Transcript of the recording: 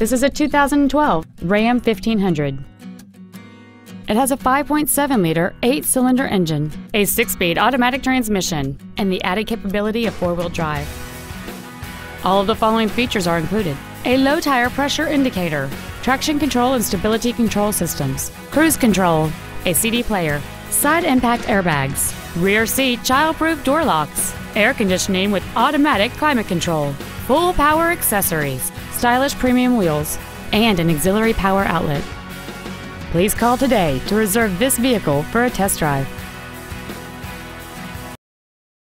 This is a 2012 Ram 1500. It has a 5.7-liter, eight-cylinder engine, a six-speed automatic transmission, and the added capability of four-wheel drive. All of the following features are included. A low tire pressure indicator, traction control and stability control systems, cruise control, a CD player, side impact airbags, rear seat child-proof door locks, air conditioning with automatic climate control, full power accessories, stylish premium wheels, and an auxiliary power outlet. Please call today to reserve this vehicle for a test drive.